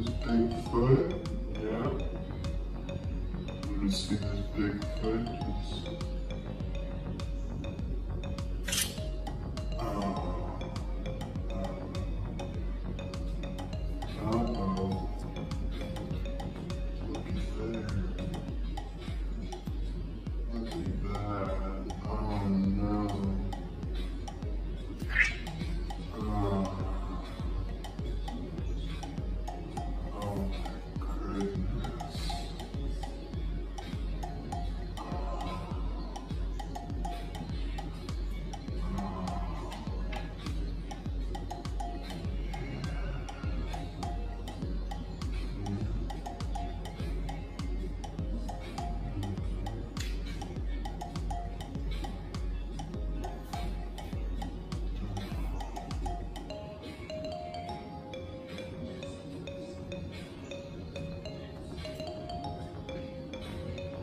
this big foot? Yeah? You see this big foot? Just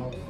Amen.